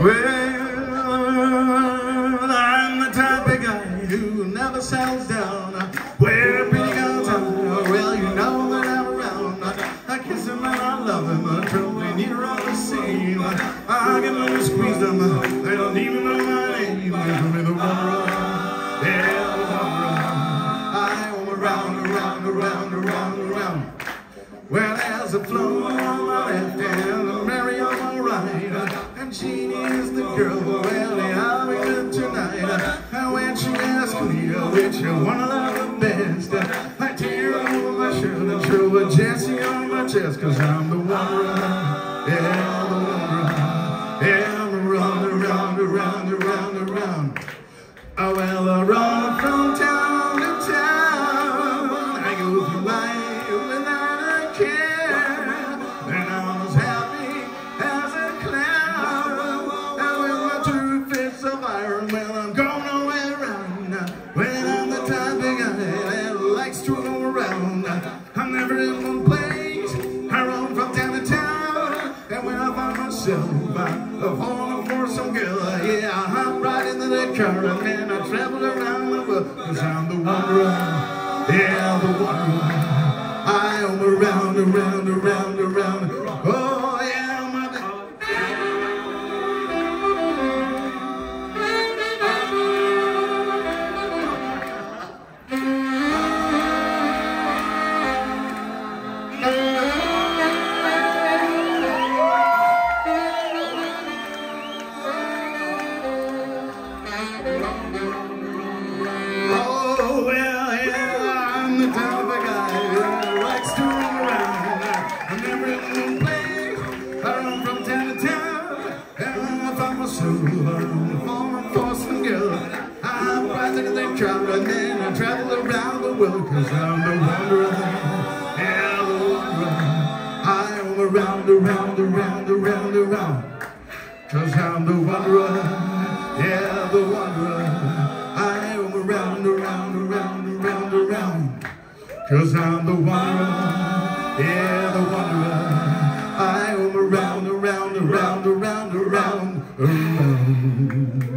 Well, I'm the type of guy who never settles down. Where pretty girls are, well, you know that I'm around. I kiss him and I love him, totally near on the scene. I them to squeeze them, they don't even know my name. Call me the wanderer, yeah, the wanderer. I am around, around, around, around, around. Well, as a flow Jeannie is the girl, who really having be tonight. And when she asks me which I love the best, I tear over my shirt and show a Jessie on my chest, cause I'm the one wanderer. Yeah, the one wanderer. Yeah, I'm around, around, around, around, around. Oh, well, I run from town I'm never in one place. I roam from town to town. And when I find myself, I'm falling for some girl. Yeah, I hop right into the car and then I travel around the world. Cause I'm the wanderer. Yeah, the wanderer. I am around, around, around. Oh, well, yeah, I'm the type of guy who likes to run around. I'm never in one. I run from town to town. And I find myself I'm for some girl. I'm rising in the crowd and then I travel around the world cause I'm the wanderer. Yeah, the wanderer. I am around, around, around, around, around. Cause I'm the wanderer, yeah, the wanderer. I am around, around, around, around, around. Cause I'm the wanderer, yeah, the wanderer. I am around, around, around, around, around, around.